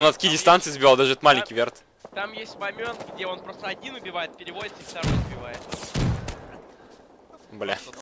на такие дистанции сбивал, даже этот маленький верт. Там есть момент, где он просто один убивает, переводится и второй убивает. Бля.